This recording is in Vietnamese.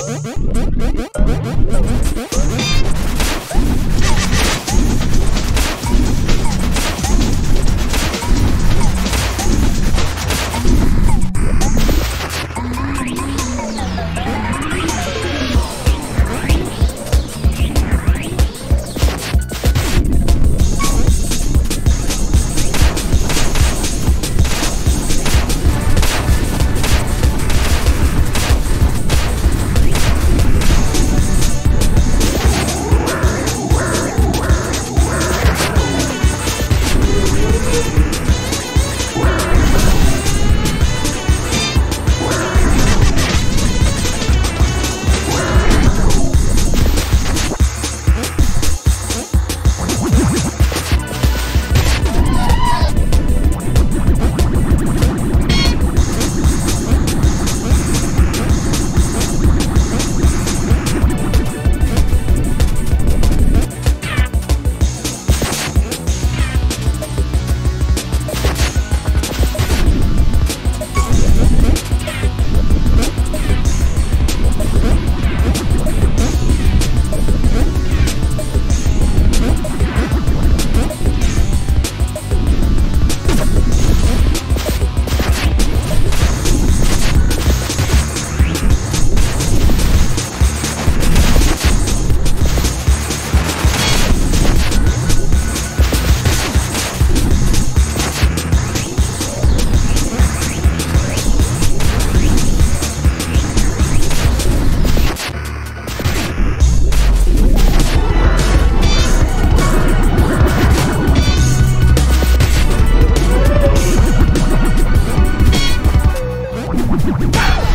Mm-hmm. Woo!